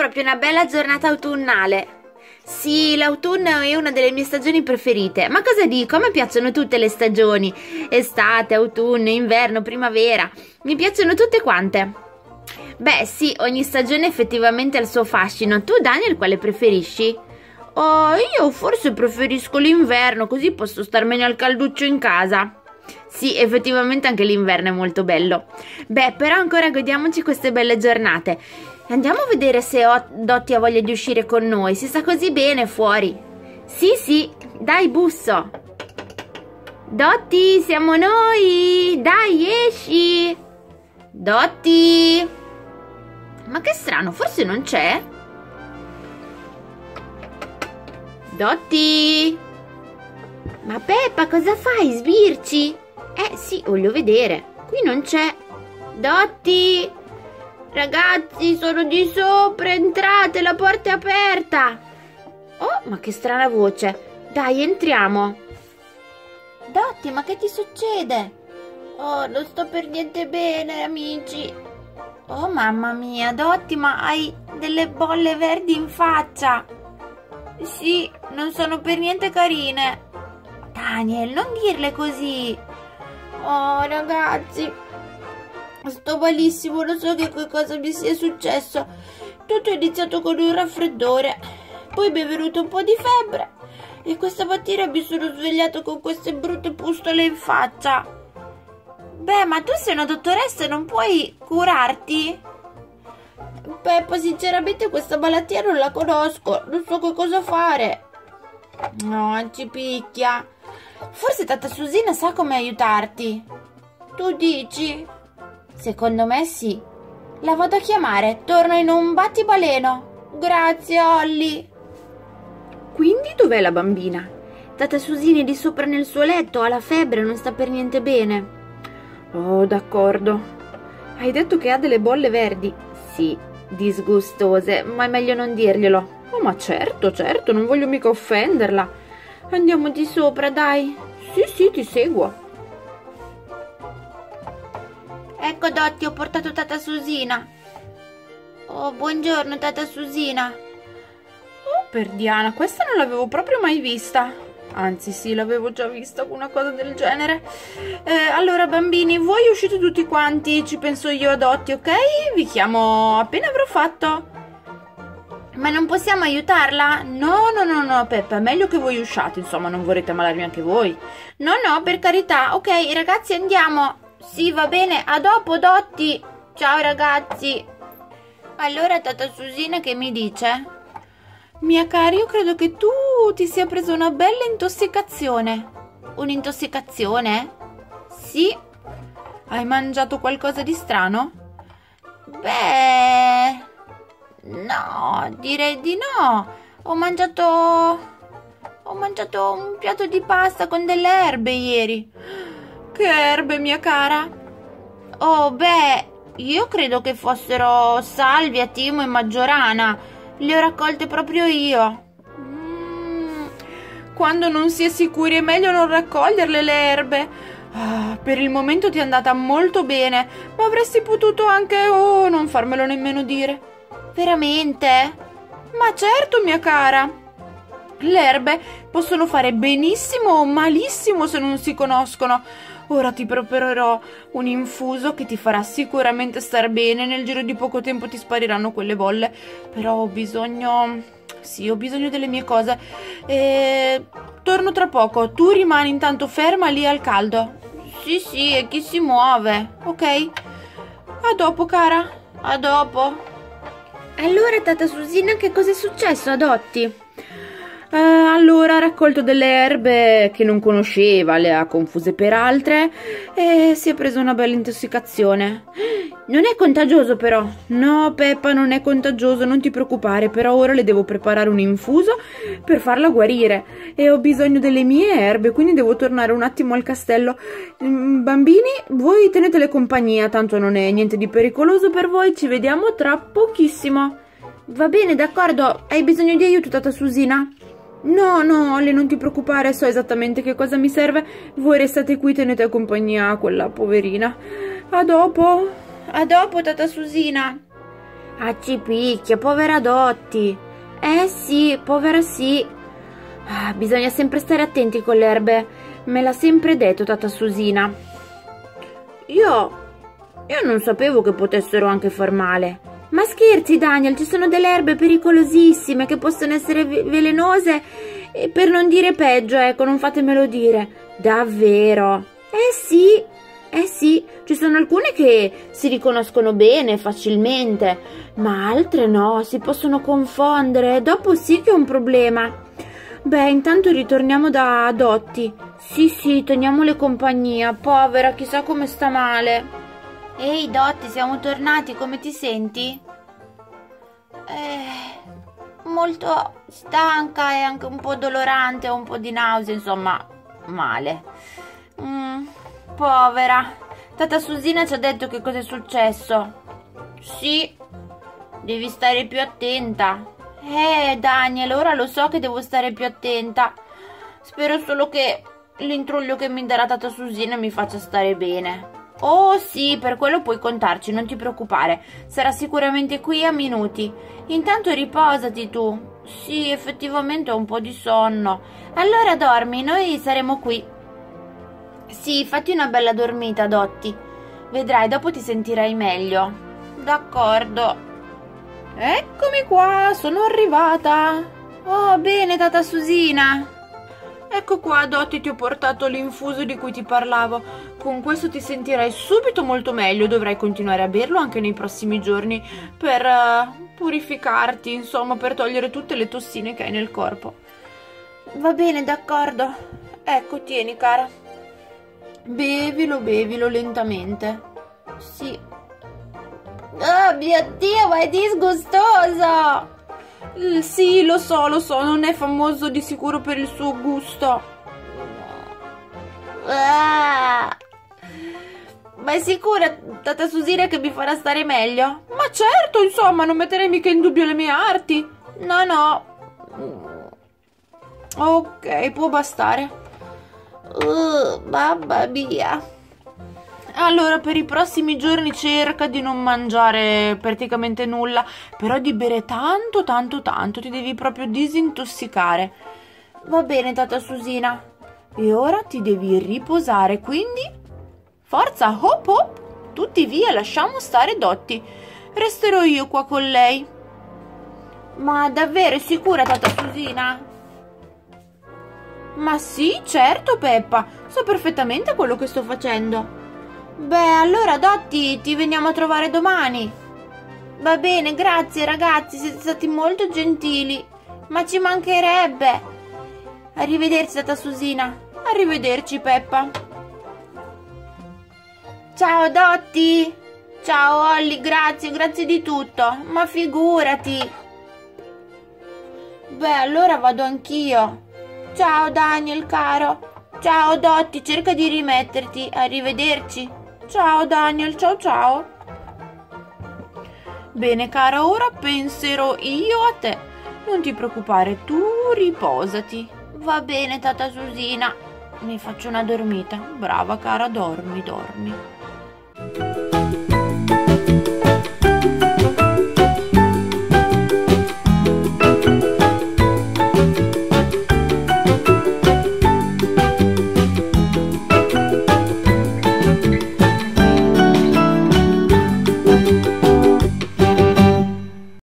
proprio una bella giornata autunnale. Sì, l'autunno è una delle mie stagioni preferite. Ma cosa dico? A me piacciono tutte le stagioni. Estate, autunno, inverno, primavera. Mi piacciono tutte quante. Beh, sì, ogni stagione effettivamente ha il suo fascino. Tu, Daniel, quale preferisci? Oh, io forse preferisco l'inverno, così posso star meglio al calduccio in casa. Sì, effettivamente anche l'inverno è molto bello. Beh, però ancora godiamoci queste belle giornate. Andiamo a vedere se Dotti ha voglia di uscire con noi. Si sta così bene fuori. Sì, sì, dai, busso. Dotti, siamo noi. Dai, esci. Dotti. Ma che strano, forse non c'è? Dotti. Ma Peppa, cosa fai? Sbirci? Eh sì, voglio vedere. Qui non c'è. Dotti! Ragazzi, sono di sopra, entrate, la porta è aperta. Oh, ma che strana voce. Dai, entriamo. Dotti, ma che ti succede? Oh, non sto per niente bene, amici. Oh, mamma mia, Dotti, ma hai delle bolle verdi in faccia. Sì, non sono per niente carine. Daniel, non dirle così. Oh, ragazzi, sto malissimo, non so che cosa mi sia successo. Tutto è iniziato con un raffreddore, poi mi è venuto un po' di febbre e questa mattina mi sono svegliato con queste brutte pustole in faccia. Beh, ma tu sei una dottoressa e non puoi curarti? Peppa, sinceramente questa malattia non la conosco, non so che cosa fare. No, ci picchia. Forse tata Susina sa come aiutarti. Tu dici? Secondo me sì. La vado a chiamare, torno in un battibaleno. Grazie, Olly. Quindi dov'è la bambina? Tata Susina è di sopra nel suo letto, ha la febbre, non sta per niente bene. Oh, d'accordo. Hai detto che ha delle bolle verdi? Sì, disgustose, ma è meglio non dirglielo. Oh, ma certo, certo, non voglio mica offenderla. Andiamo di sopra, dai. Sì, sì, ti seguo. Ecco, Dotti, ho portato tata Susina. Oh, buongiorno, tata Susina. Oh, per Diana, questa non l'avevo proprio mai vista. Anzi, sì, l'avevo già vista una cosa del genere. Eh, allora, bambini, voi uscite tutti quanti, ci penso io a Dotti, ok? Vi chiamo appena avrò fatto. Ma non possiamo aiutarla? No, no, no, no, Peppa, meglio che voi usciate, insomma, non vorrete ammalarvi anche voi. No, no, per carità. Ok, ragazzi, andiamo. Sì, va bene, a dopo, Dotti. Ciao, ragazzi. Allora, tata Susina che mi dice? Mia cara, io credo che tu ti sia presa una bella intossicazione. Un'intossicazione? Sì. Hai mangiato qualcosa di strano? Beh... No, direi di no. Ho mangiato... Ho mangiato un piatto di pasta con delle erbe ieri. Che erbe, mia cara? Oh, beh, io credo che fossero salvia, timo e maggiorana. Le ho raccolte proprio io. Mm, quando non si è sicuri è meglio non raccoglierle le erbe. Ah, per il momento ti è andata molto bene, ma avresti potuto anche... Oh, non farmelo nemmeno dire. Veramente? Ma certo, mia cara. Le erbe possono fare benissimo o malissimo se non si conoscono. Ora ti preparerò un infuso che ti farà sicuramente star bene. Nel giro di poco tempo ti spariranno quelle bolle. Però ho bisogno... Sì, ho bisogno delle mie cose. E... Torno tra poco. Tu rimani intanto ferma lì al caldo. Sì, sì, e chi si muove. Ok? A dopo, cara. A dopo. Allora, tata Susina, che cosa è successo a Dotti? Uh, allora ha raccolto delle erbe che non conosceva, le ha confuse per altre e si è preso una bella intossicazione. Non è contagioso però. No, Peppa, non è contagioso, non ti preoccupare, però ora le devo preparare un infuso per farla guarire e ho bisogno delle mie erbe, quindi devo tornare un attimo al castello. Mm, bambini, voi tenetele compagnia, tanto non è niente di pericoloso per voi, ci vediamo tra pochissimo. Va bene, d'accordo. Hai bisogno di aiuto, tata Susina? No, no, Ollie, non ti preoccupare, so esattamente che cosa mi serve. Voi restate qui, tenete compagnia a quella poverina. A dopo. A dopo, tata Susina. Ah, ci picchia, povera Dotti. Eh sì, povera sì. Ah, bisogna sempre stare attenti con le erbe. Me l'ha sempre detto tata Susina. Io... Io non sapevo che potessero anche far male. Ma scherzi, Daniel, ci sono delle erbe pericolosissime che possono essere velenose e per non dire peggio, ecco, non fatemelo dire. Davvero? Eh sì, eh sì, ci sono alcune che si riconoscono bene, facilmente, ma altre no, si possono confondere, dopo sì che è un problema. Beh, intanto ritorniamo da Dotti. Sì, sì, teniamole compagnia, povera, chissà come sta male. Ehi, Dotti, siamo tornati, come ti senti? Eh, molto stanca e anche un po' dolorante, un po' di nausea, insomma, male. Mm, povera. Tata Susina ci ha detto che cosa è successo. Sì, devi stare più attenta. Eh, Daniel, ora lo so che devo stare più attenta. Spero solo che l'intruglio che mi darà Tata Susina mi faccia stare bene. Oh sì, per quello puoi contarci, non ti preoccupare. Sarà sicuramente qui a minuti. Intanto riposati tu. Sì, effettivamente ho un po' di sonno. Allora dormi, noi saremo qui. Sì, fatti una bella dormita, Dotti. Vedrai, dopo ti sentirai meglio. D'accordo. Eccomi qua, sono arrivata. Oh, bene, tata Susina. Ecco qua, Dotti, ti ho portato l'infuso di cui ti parlavo. Con questo ti sentirai subito molto meglio. Dovrai continuare a berlo anche nei prossimi giorni per uh, purificarti, insomma, per togliere tutte le tossine che hai nel corpo. Va bene, d'accordo. Ecco, tieni, cara. Bevilo, bevilo lentamente. Sì. Oh mio Dio, ma è disgustoso! Sì, lo so, lo so, non è famoso di sicuro per il suo gusto. Ah. Ma è sicura, tata Susina, che mi farà stare meglio? Ma certo, insomma, non metterei mica in dubbio le mie arti. No, no. Ok, può bastare. Uh, mamma mia. Allora, per i prossimi giorni cerca di non mangiare praticamente nulla, però di bere tanto, tanto, tanto. Ti devi proprio disintossicare. Va bene, tata Susina. E ora ti devi riposare, quindi... Forza, hop hop! Tutti via, lasciamo stare Dotti. Resterò io qua con lei. Ma davvero è sicura, tata Susina? Ma sì, certo, Peppa. So perfettamente quello che sto facendo. Beh, allora, Dotti, ti veniamo a trovare domani. Va bene, grazie, ragazzi, siete stati molto gentili. Ma ci mancherebbe. Arrivederci, tata Susina. Arrivederci, Peppa. Ciao, Dotti. Ciao, Olli, grazie, grazie di tutto. Ma figurati. Beh, allora vado anch'io. Ciao Daniel, caro. Ciao Dotti, cerca di rimetterti. Arrivederci. Ciao Daniel, ciao ciao. Bene, cara, ora penserò io a te. Non ti preoccupare, tu riposati. Va bene, tata Susina. Mi faccio una dormita. Brava, cara, dormi, dormi.